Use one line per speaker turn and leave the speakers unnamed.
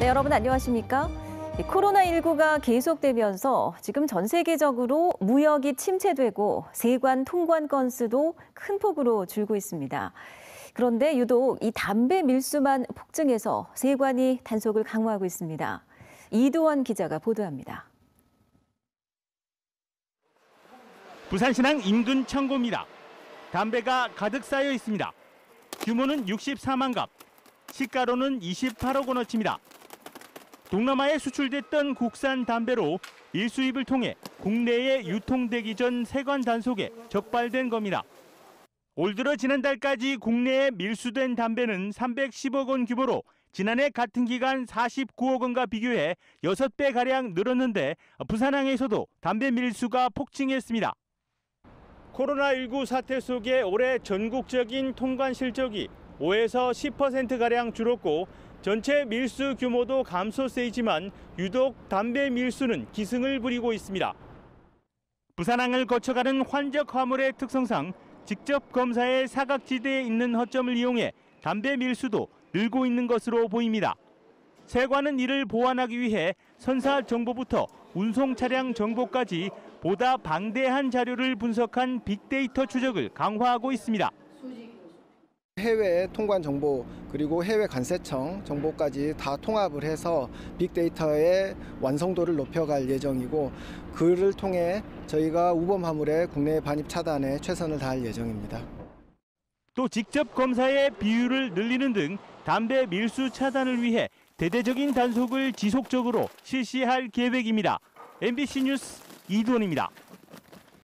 네, 여러분 안녕하십니까? 코로나19가 계속되면서 지금 전 세계적으로 무역이 침체되고 세관 통관 건수도 큰 폭으로 줄고 있습니다. 그런데 유독 이 담배 밀수만 폭증해서 세관이 단속을 강화하고 있습니다. 이도원 기자가 보도합니다.
부산시당 인근 창고입니다. 담배가 가득 쌓여 있습니다. 규모는 64만 갑, 시가로는 28억 원어치입니다. 동남아에 수출됐던 국산 담배로 일수입을 통해 국내에 유통되기 전 세관 단속에 적발된 겁니다. 올 들어 지난달까지 국내에 밀수된 담배는 310억 원 규모로 지난해 같은 기간 49억 원과 비교해 6배 가량 늘었는데 부산항에서도 담배 밀수가 폭증했습니다. 코로나19 사태 속에 올해 전국적인 통관 실적이 5에서 10%가량 줄었고 전체 밀수 규모도 감소세이지만 유독 담배 밀수는 기승을 부리고 있습니다. 부산항을 거쳐가는 환적 화물의 특성상 직접 검사의 사각지대에 있는 허점을 이용해 담배 밀수도 늘고 있는 것으로 보입니다. 세관은 이를 보완하기 위해 선사 정보부터 운송 차량 정보까지 보다 방대한 자료를 분석한 빅데이터 추적을 강화하고 있습니다.
해외 통관 정보 그리고 해외 관세청 정보까지 다 통합을 해서 빅데이터의 완성도를 높여갈 예정이고 그를 통해 저희가 우범 화물의 국내 반입 차단에 최선을 다할 예정입니다.
또 직접 검사의 비율을 늘리는 등 담배 밀수 차단을 위해 대대적인 단속을 지속적으로 실시할 계획입니다. MBC 뉴스 이두원입니다.